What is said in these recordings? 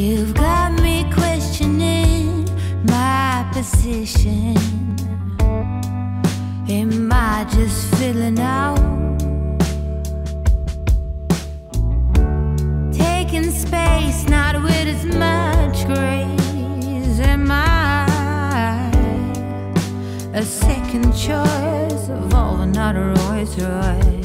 You've got me questioning my position. Am I just filling out? Taking space, not with as much grace. Am I a second choice, of all another Rolls Royce?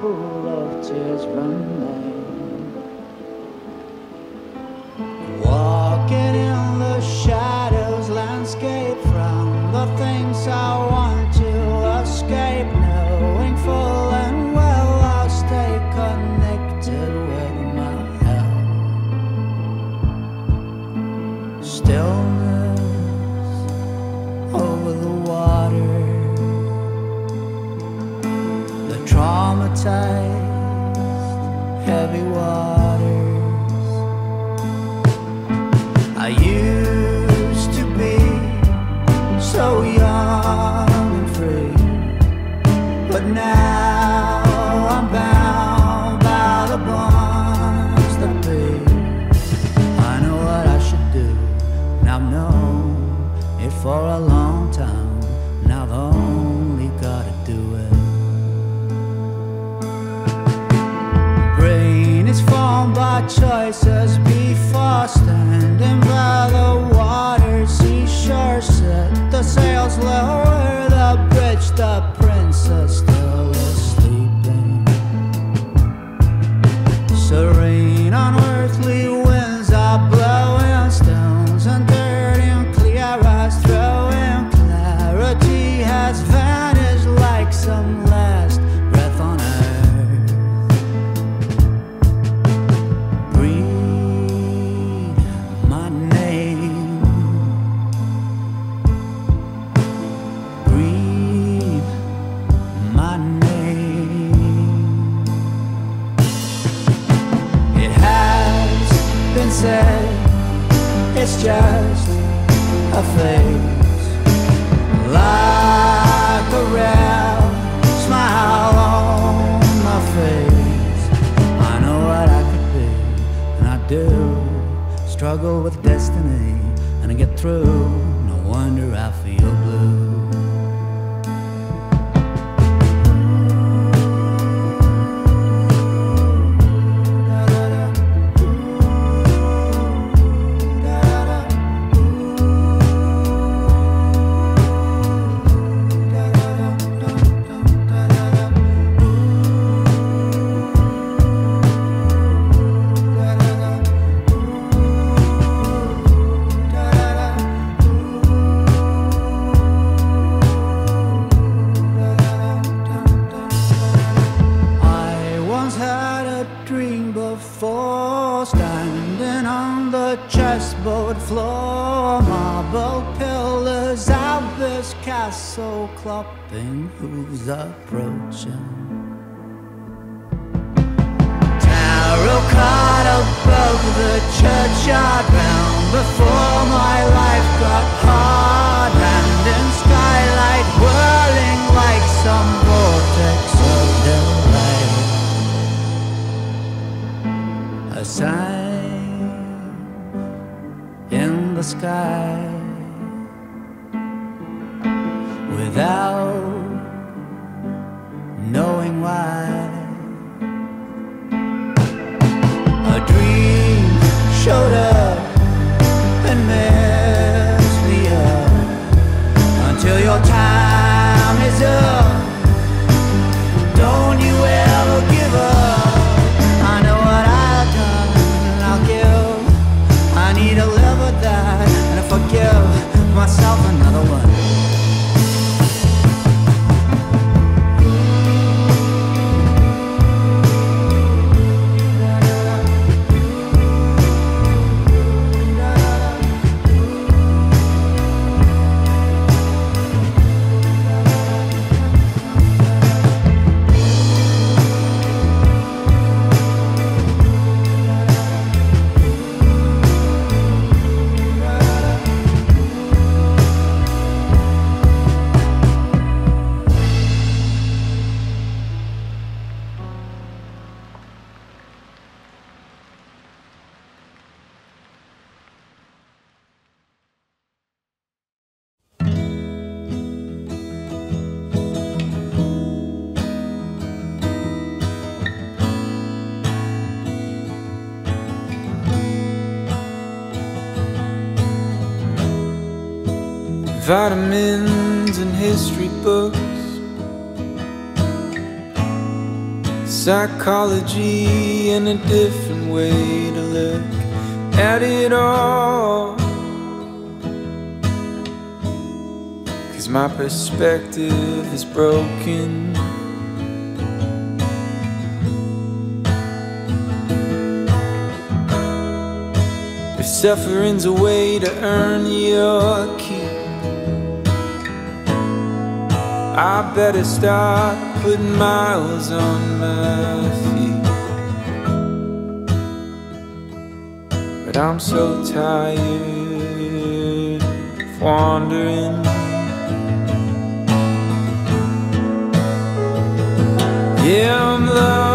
pool of tears run a long time. Now the only gotta do it. Brain is formed by choices before standing by the water. Seashore set the sails lower. The bridge, the princess still is. Serene, unearthly. just a face, Like a rare smile on my face. I know what I could be, and I do. Struggle with destiny, and I get through. No wonder I feel blue. Approaching. Tarot card above the churchyard round before my life got hard. Hand in skylight whirling like some vortex of delight. A sign in the sky vitamins and history books, psychology, and a different way to look at it all. Cause my perspective is broken. If suffering's a way to earn your keep. I better start putting miles on my feet. But I'm so tired of wandering. Yeah, I'm lost,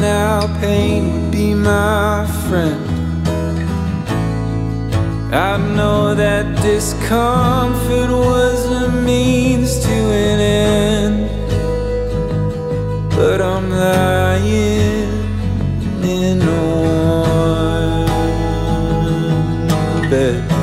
now pain would be my friend. I know that discomfort was a means to an end, but I'm lying in a warm bed.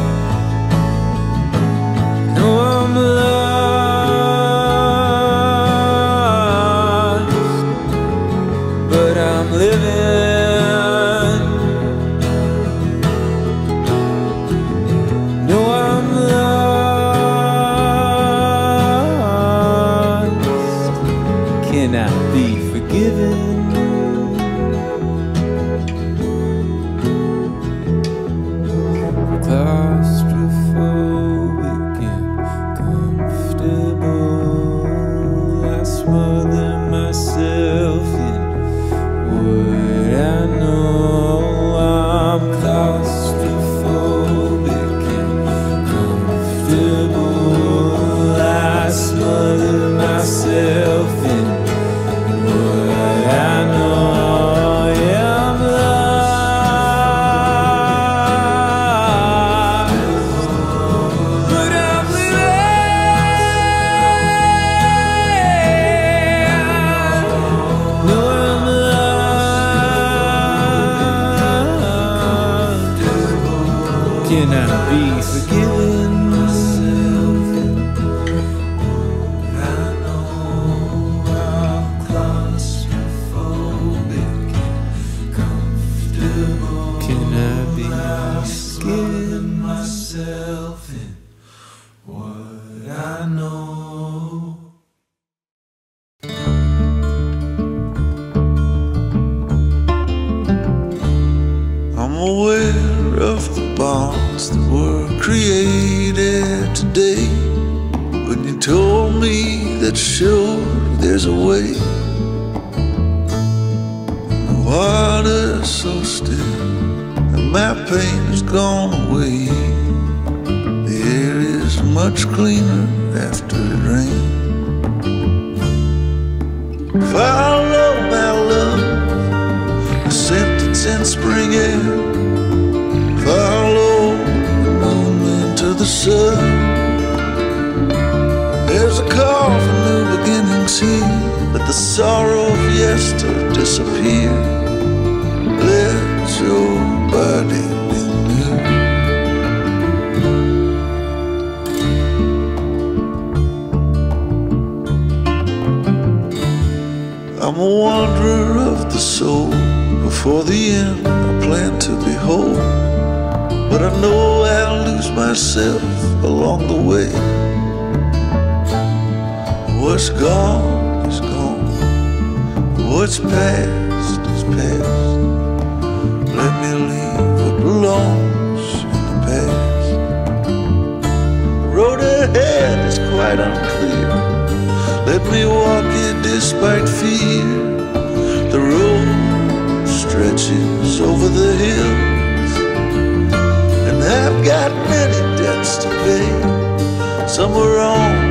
Can I be forgiven? There's a call for new beginnings here. Let the sorrow of yesterday disappear. Let your body be new. I'm a wanderer of the soul. Before the end, I plan to behold. But I know I'll lose myself along the way. What's gone is gone. What's past is past. Let me leave what belongs in the past. The road ahead is quite unclear. Let me walk it despite fear. The road stretches over the hills, and I've got many debts to pay. Some are on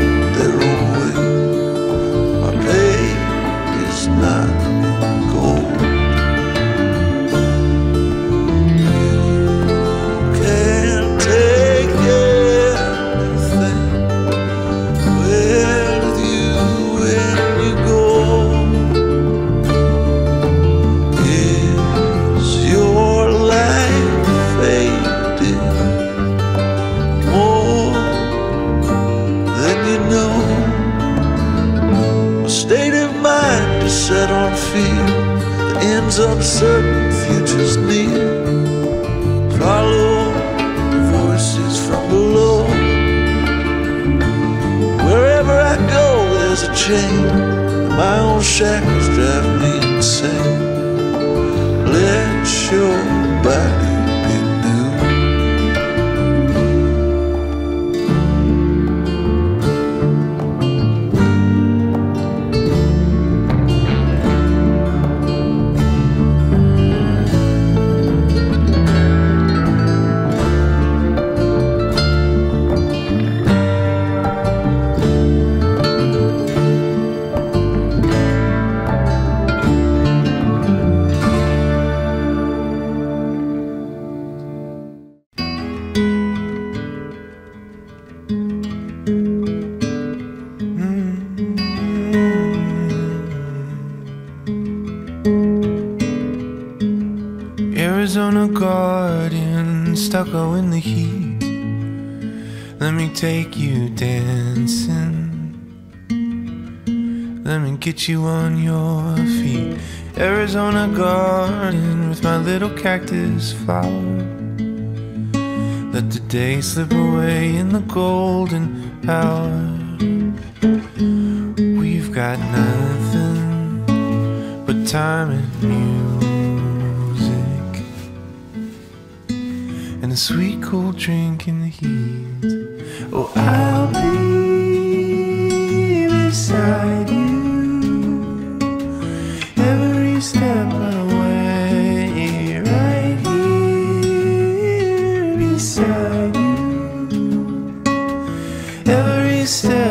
take you dancing. Let me get you on your feet. Arizona garden with my little cactus flower. Let the day slip away in the golden hour. We've got nothing but time and music and a sweet cold drink in I'll be beside you. Every step of the way, right here beside you. Every step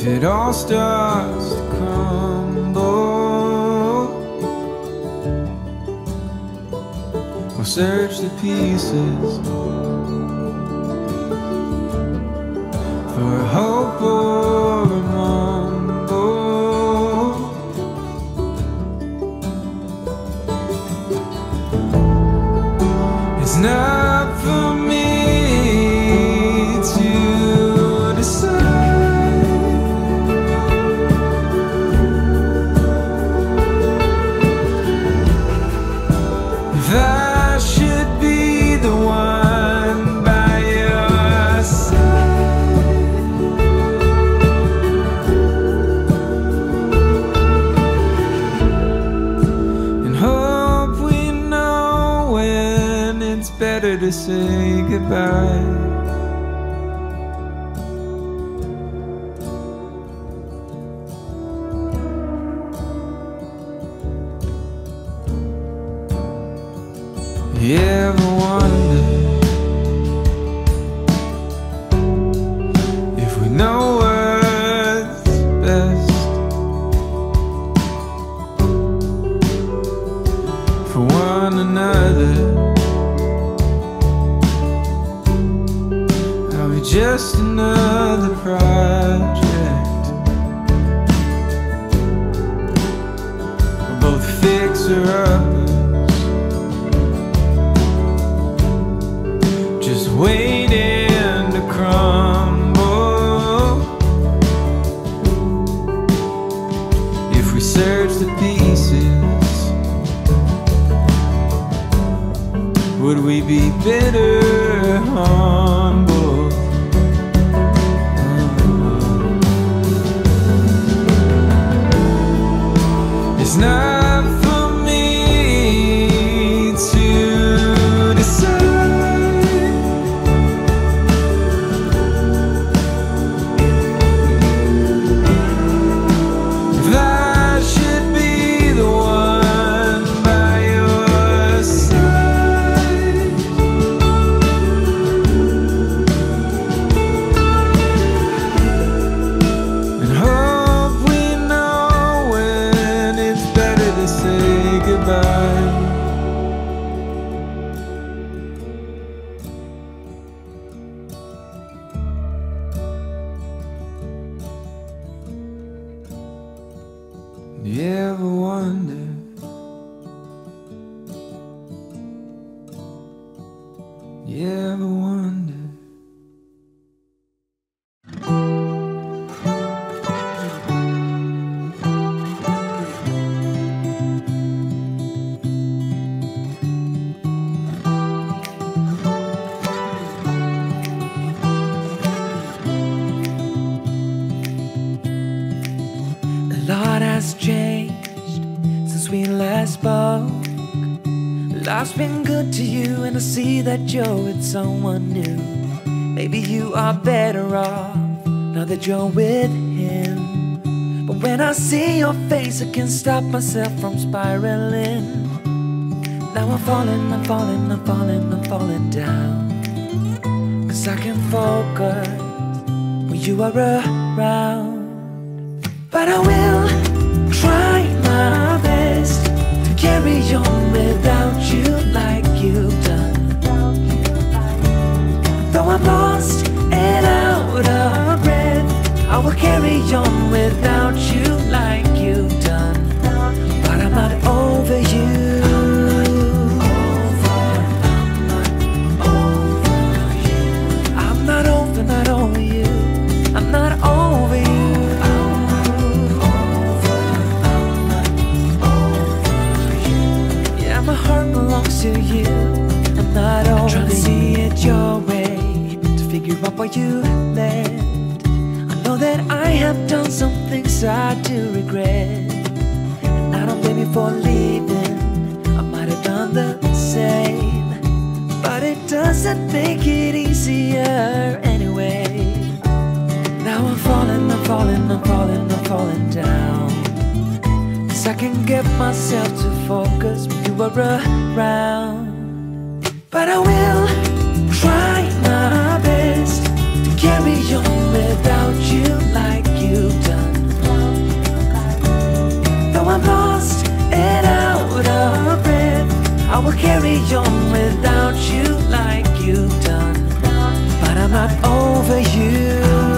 If it all starts to crumble, we'll search the pieces for hope. back. You ever wonder you're with someone new. Maybe you are better off now that you're with him. But when I see your face, I can't stop myself from spiraling. Now I'm falling, I'm falling, I'm falling, I'm falling down. Cause I can focus when you are around. But I will try my best to carry on without you like I'm lost and out of breath, I will carry on without you like to figure out you left. I know that I have done some things I do regret, and I don't blame you for leaving. I might have done the same, but it doesn't make it easier anyway. Now I'm falling, I'm falling, I'm falling, I'm falling down. Cause I can get myself to focus when you are around. But I will without you like you've done. Though I'm lost and out of breath, I will carry on without you like you've done. But I'm not over you.